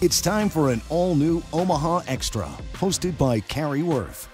It's time for an all new Omaha Extra, hosted by Carrie Worth.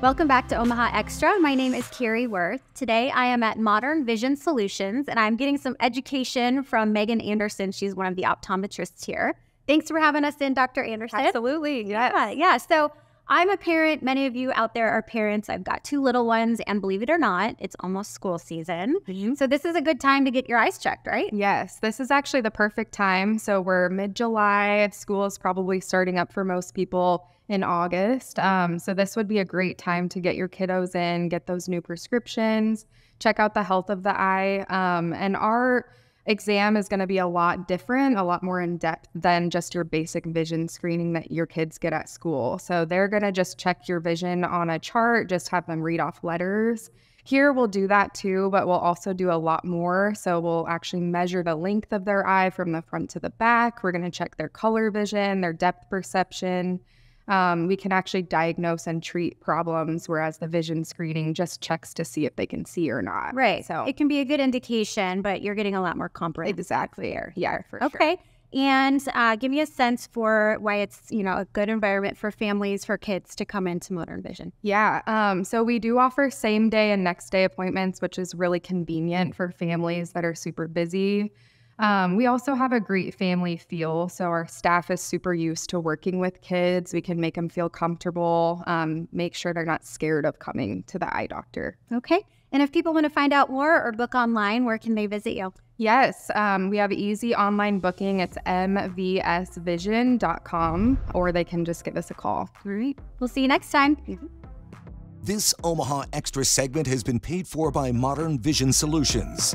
Welcome back to Omaha Extra. My name is Carrie Worth. Today I am at Modern Vision Solutions and I'm getting some education from Megan Anderson. She's one of the optometrists here. Thanks for having us in, Dr. Anderson. Absolutely. Yes. Yeah, yeah. So I'm a parent. Many of you out there are parents. I've got two little ones, and believe it or not, it's almost school season. Mhm. So this is a good time to get your eyes checked, right? Yes, this is actually the perfect time. So we're mid July. School is probably starting up for most people in August. Um, so this would be a great time to get your kiddos in, get those new prescriptions, check out the health of the eye. Um, and our exam is going to be a lot different, a lot more in depth than just your basic vision screening that your kids get at school. So they're going to just check your vision on a chart, just have them read off letters. Here we'll do that too, but we'll also do a lot more. So we'll actually measure the length of their eye from the front to the back. We're going to check their color vision, their depth perception. Um, we can actually diagnose and treat problems, whereas the vision screening just checks to see if they can see or not. Right. So it can be a good indication, but you're getting a lot more comprehensive. exactly. Yeah, for sure. Okay. And uh, give me a sense for why it's you know a good environment for families for kids to come into Modern Vision. Yeah. Um, so we do offer same day and next day appointments, which is really convenient for families that are super busy. Um, we also have a great family feel. So our staff is super used to working with kids. We can make them feel comfortable, um, make sure they're not scared of coming to the eye doctor. Okay. And if people want to find out more or book online, where can they visit you? Yes, um, we have easy online booking. It's mvsvision.com, or they can just give us a call. All right. We'll see you next time. This Omaha Extra segment has been paid for by Modern Vision Solutions.